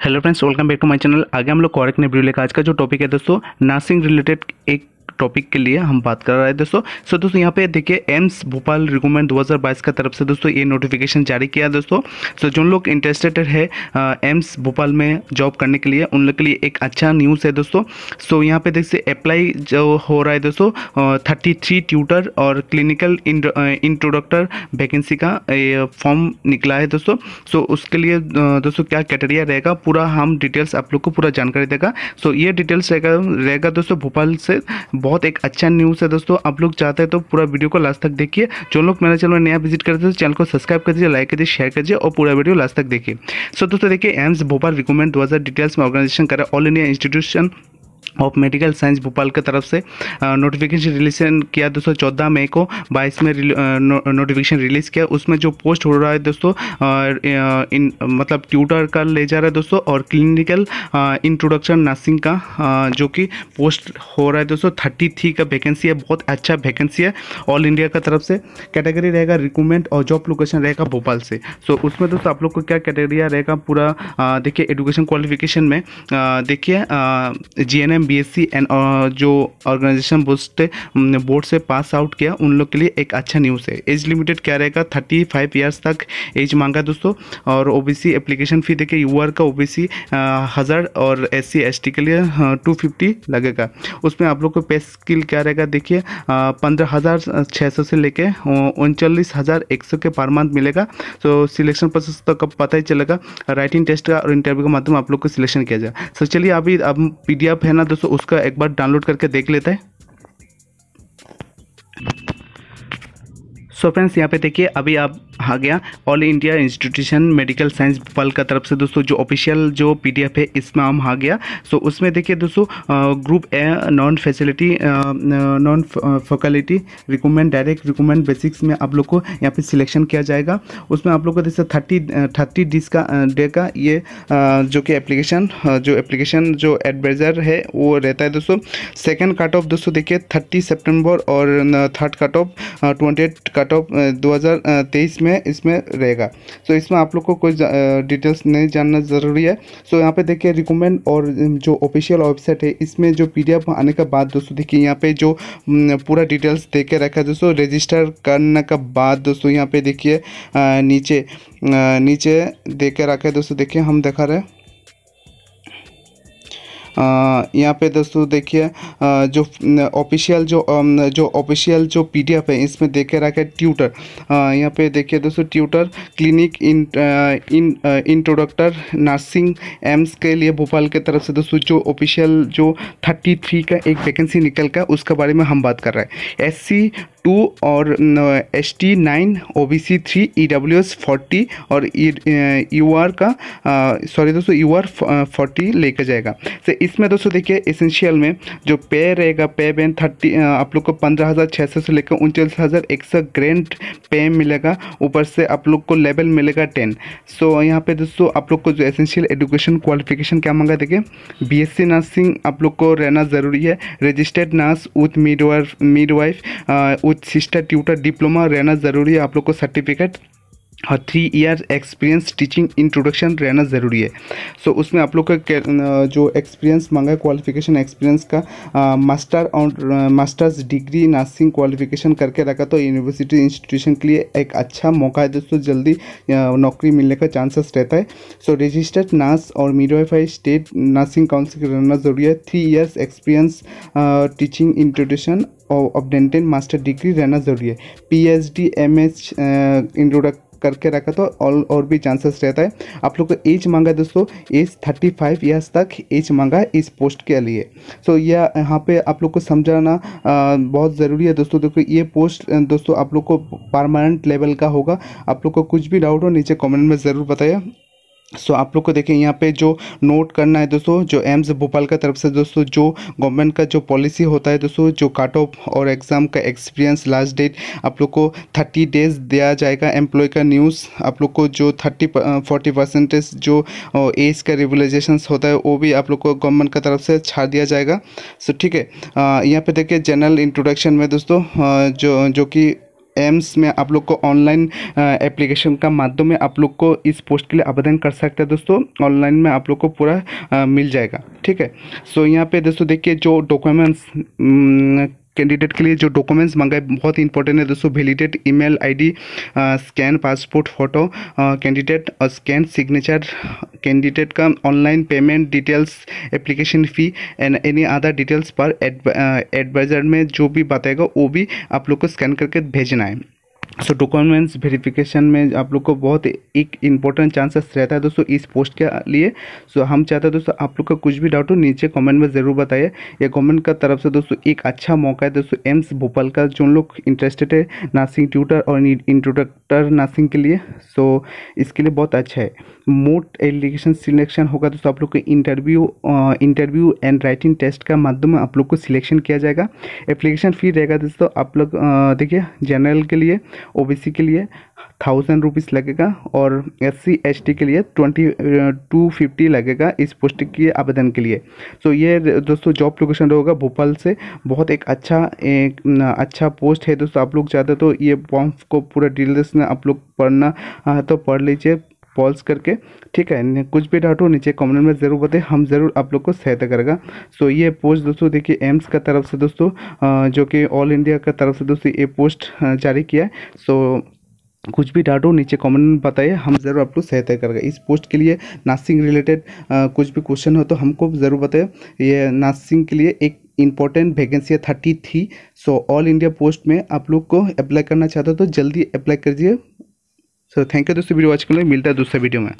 Hello friends welcome back to my channel आगे हम लोग कॉरेक्ट ने वीडियो लेकर आज का जो टॉपिक है दोस्तों नर्सिंग रिलेटेड एक टॉपिक के लिए हम बात कर रहे हैं दोस्तों। सो दोस्तों, यहाँ पे देखिए, एम्स भोपाल रिक्रूटमेंट 2022 का तरफ़ से दोस्तों ये नोटिफिकेशन जारी किया दोस्तों। सो जो लोग इंटरेस्टेड है एम्स भोपाल में जॉब करने के लिए, उन लोग के लिए एक अच्छा न्यूज़ है दोस्तों। सो यहाँ पे देखिए अप्लाई जो हो रहा है दोस्तों थर्टी थ्री ट्यूटर और क्लिनिकल इंट्रोडक्टर वैकेंसी का फॉर्म निकला है दोस्तों। सो उसके लिए दोस्तों क्या कैटेरिया रहेगा, पूरा हम डिटेल्स आप लोग को पूरा जानकारी देगा। सो ये डिटेल्स रहेगा रहेगा दोस्तों भोपाल से बहुत एक अच्छा न्यूज़ है दोस्तों। आप लोग चाहते हैं तो पूरा वीडियो को लास्ट तक देखिए। जो लोग मेरे चैनल में नया विज़िट करते हैं तो चैनल को सब्सक्राइब कर दीजिए लाइक कर दीजिए शेयर कीजिए और पूरा वीडियो लास्ट तक देखिए। सो दोस्तों, देखिए एम्स भोपाल रिक्रूटमेंट दो डिटेल्स में ऑर्गेनाइजेशन करें। All India institution of medical science Bhopal की तरफ़ से नोटिफिकेशन रिलीज़ किया दोस्तों चौदह मई को बाईस में नोटिफिकेशन रिलीज़ किया। उसमें जो पोस्ट हो रहा है दोस्तों इन मतलब ट्यूटर का ले जा रहा है दोस्तों और क्लिनिकल इंट्रोडक्शन नर्सिंग का जो कि पोस्ट हो रहा है दोस्तों थर्टी थ्री का वैकेंसी है बहुत अच्छा वैकेंसी है ऑल इंडिया का तरफ़ से। कैटेगरी रहेगा रिक्रूटमेंट और जॉब लोकेशन रहेगा भोपाल से। सो so, उसमें दोस्तों आप लोग को क्या कैटेगरिया रहेगा पूरा देखिए एजुकेशन क्वालिफिकेशन में देखिए G N M B S C and जो ऑर्गेनाइजेशन बोस्ट बोर्ड से पास आउट किया, उन लोग के लिए एक अच्छा न्यूज़ है। एज लिमिटेड क्या रहेगा? थर्टी फाइव ईयर्स तक एज मांगा दोस्तों। और ओ बी एप्लीकेशन फ़ी देखिए, यूआर का ओ बी सी हज़ार और एस सी के लिए टू फिफ्टी लगेगा। उसमें आप लोग को पे स्किल क्या रहेगा देखिए पंद्रह हज़ार छः सौ से लेके उनचालीस हज़ार एक सौ के पर मंथ मिलेगा। तो सिलेक्शन प्रोसेस तो कब पता ही चलेगा। राइटिंग टेस्ट का और इंटरव्यू के माध्यम आप लोग को सिलेक्शन किया जाए। सो चलिए, अभी अब पी डी एफ़ है ना दोस्तों उसका एक बार डाउनलोड करके देख लेते हैं। सो फ्रेंड्स यहाँ पे देखिए अभी आप आ गया all India institution medical science Bhopal का तरफ़ से दोस्तों जो ऑफिशियल जो पीडीएफ है इसमें हम आ गया। सो so, उसमें देखिए दोस्तों group A non facility non faculty recruitment direct recruitment basics में आप लोग को यहाँ पे सिलेक्शन किया जाएगा। उसमें आप लोग को जैसे थर्टी थर्टी डिस का डे का ये जो कि एप्लीकेशन जो एप्लीकेशन जो एडवाइज़र है वो रहता है दोस्तों। सेकेंड कट ऑफ़ दोस्तों देखिए थर्टी सेप्टेम्बर और third cut off twenty eight of दो में इसमें रहेगा। सो इसमें आप लोग को कोई डिटेल्स नहीं जानना ज़रूरी है। सो यहाँ पे देखिए रिकमेंड और जो ऑफिशियल वेबसाइट है, इसमें जो पीडीएफ आने के बाद, दोस्तों, देखिए, यहाँ पे जो पूरा डिटेल्स दे के रखा है, दोस्तों रजिस्टर करने के बाद, दोस्तों, यहाँ पे देखिए नीचे नीचे दे के रखा है, दोस्तों, देखिए, हम दिखा रहे हैं। यहाँ पे दोस्तों देखिए जो ऑफिशियल जो जो ऑफिशियल जो पीडीएफ है, इसमें देखे रखा है ट्यूटर यहाँ पे देखिए दोस्तों tutor clinic in in instructor nursing AIIMS के लिए भोपाल के तरफ़ से दोस्तों, जो ऑफिशियल जो थर्टी थ्री का एक वैकेंसी निकल का, उसके बारे में हम बात कर रहे हैं। एस सी टू और S T nine O B C three E W S forty और यू आर का सॉरी दोस्तों यू आर फोर्टी लेकर जाएगा। तो इसमें दोस्तों देखिए एसेंशियल में जो पे रहेगा पे बैन थर्टी आप लोग को पंद्रह हज़ार छः सौ से लेकर उनचालीस हज़ार एक सौ ग्रेंड पे मिलेगा। ऊपर से आप लोग को लेवल मिलेगा टेन सो यहाँ पे दोस्तों आप लोग को जो एसेंशियल एजुकेशन क्वालिफिकेशन क्या मांगा देखिए? सी नर्सिंग आप लोग को रहना ज़रूरी है। Registered nurse with midwife midwife with sister tutor diploma रहना ज़रूरी है। आप लोग को certificate three year experience teaching introduction रहना ज़रूरी है। सो so, उसमें आप लोग का जो एक्सपीरियंस मांगा है क्वालिफिकेशन एक्सपीरियंस का मास्टर और मास्टर्स डिग्री नर्सिंग क्वालिफिकेशन करके रखा तो यूनिवर्सिटी इंस्टीट्यूशन के लिए एक अच्छा मौका है दोस्तों जल्दी नौकरी मिलने का चांसेस रहता है। सो रजिस्टर्ड नर्स और मिडवाइफाई स्टेट नर्सिंग काउंसिल रहना ज़रूरी है। Three years experience teaching introduction of dental master degree रहना ज़रूरी है। P H D M H इंट्रोडक्ट करके रखा तो और और भी चांसेस रहता है। आप लोग को एज मांगा दोस्तों एज थर्टी फाइव ईयर्स तक एज मांगा इस पोस्ट के लिए। सो so, यह यहाँ पे आप लोग को समझाना बहुत ज़रूरी है दोस्तों। देखो ये पोस्ट दोस्तों आप लोग को परमानेंट लेवल का होगा। आप लोग को कुछ भी डाउट हो नीचे कमेंट में ज़रूर बताइए। सो आप लोग को देखें, यहाँ पे जो नोट करना है दोस्तों, जो एम्स भोपाल का तरफ़ से दोस्तों, जो गवर्नमेंट का जो पॉलिसी होता है दोस्तों, जो काट ऑफ़ और एग्ज़ाम का एक्सपीरियंस लास्ट डेट आप लोग को थर्टी डेज़ दिया जाएगा एम्प्लॉय का न्यूज़ आप लोग को जो थर्टी फोर्टी परसेंटेज जो एज का रेगुलाइजेशन होता है, वो भी आप लोग को गवर्नमेंट का तरफ़ से छाड़ दिया जाएगा। सो ठीक है यहाँ पर देखिए जनरल इंट्रोडक्शन में दोस्तों जो जो कि एम्स में आप लोग को ऑनलाइन एप्लीकेशन का माध्यम में आप लोग को इस पोस्ट के लिए आवेदन कर सकते हैं दोस्तों। ऑनलाइन में आप लोग को पूरा मिल जाएगा। ठीक है? सो यहाँ पे दोस्तों देखिए जो डॉक्यूमेंट्स कैंडिडेट के लिए जो डॉक्यूमेंट्स मंगाए, बहुत इंपॉर्टेंट है। दोस्तों validate email ID scan passport photo candidate और स्कैन सिग्नेचर कैंडिडेट का online payment details application fee and any other details पर एडवाइजर में जो भी बताएगा, वो भी आप लोग को स्कैन करके भेजना है। सो डॉक्यूमेंट्स वेरिफिकेशन में आप लोग को बहुत एक इम्पोर्टेंट चांसेस रहता है दोस्तों इस पोस्ट के लिए। सो हम चाहते हैं दोस्तों आप लोग का कुछ भी डाउट हो, नीचे कमेंट में ज़रूर बताइए। ये गवर्नमेंट का तरफ़ से दोस्तों एक अच्छा मौका है दोस्तों एम्स भोपाल का, जो लोग इंटरेस्टेड है नर्सिंग ट्यूटर और इंट्रोडक्टर नर्सिंग के लिए। सो इसके लिए बहुत अच्छा है। मोट एलिगेशन सिलेक्शन होगा दोस्तों आप लोग को interview interview and writing test का माध्यम आप लोग को सिलेक्शन किया जाएगा। एप्लीकेशन फ़ी रहेगा दोस्तों आप लोग देखिए जनरल के लिए। ओबीसी के लिए थाउज़ेंड रुपीज़ लगेगा और एस सी के लिए ट्वेंटी टू फिफ्टी लगेगा इस पोस्ट के आवेदन के लिए। सो ये दोस्तों जॉब लोकेशन होगा भोपाल से। बहुत एक अच्छा एक अच्छा पोस्ट है दोस्तों आप लोग। ज़्यादा तो ये फॉर्म को पूरा डिटेल्स में आप लोग पढ़ना तो पढ़ लीजिए। पॉल्स करके, ठीक है कुछ भी डाउट हो नीचे कमेंट में ज़रूर बताएँ, हम ज़रूर आप लोग को सहायता करेगा। सो ये पोस्ट दोस्तों, देखिए एम्स का तरफ़ से दोस्तों जो कि ऑल इंडिया का तरफ़ से दोस्तों, ये पोस्ट जारी किया है। सो कुछ भी डाउट हो नीचे कमेंट में बताइए हम ज़रूर आपको सहायता करेंगे। इस पोस्ट के लिए नर्सिंग रिलेटेड कुछ भी क्वेश्चन हो तो हमको ज़रूर बताए। ये नर्सिंग के लिए एक इंपॉर्टेंट वैकेंसी है थर्टी थी सो ऑल इंडिया पोस्ट में आप लोग को अप्लाई करना चाहते हो तो जल्दी अप्लाई कीजिए सो थैंक यू दोस्तों वीडियो वॉच करने मिलता है दूसरे वीडियो में।